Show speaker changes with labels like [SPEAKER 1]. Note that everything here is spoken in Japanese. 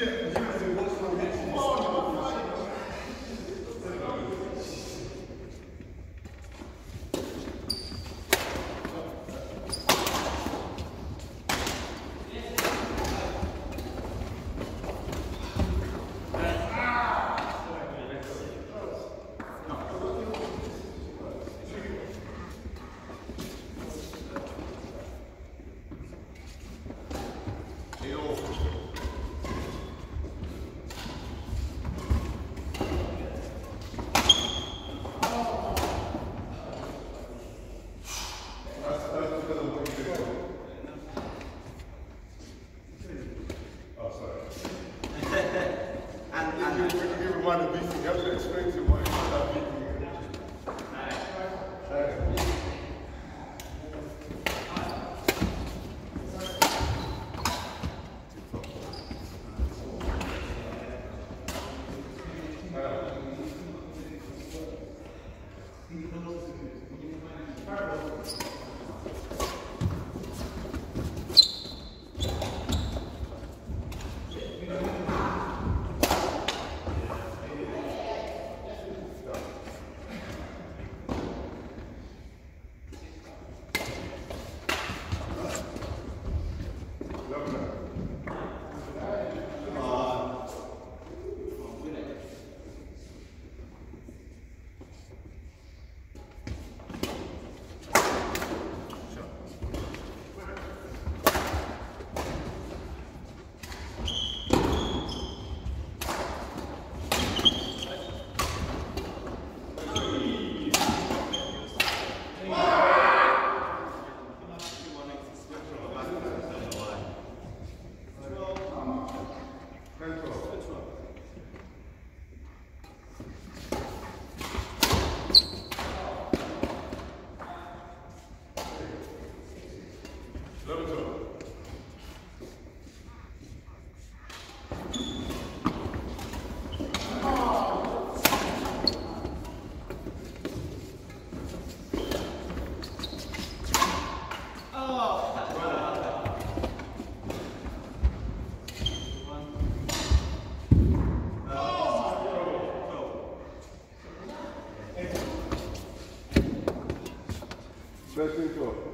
[SPEAKER 1] где? Best intro.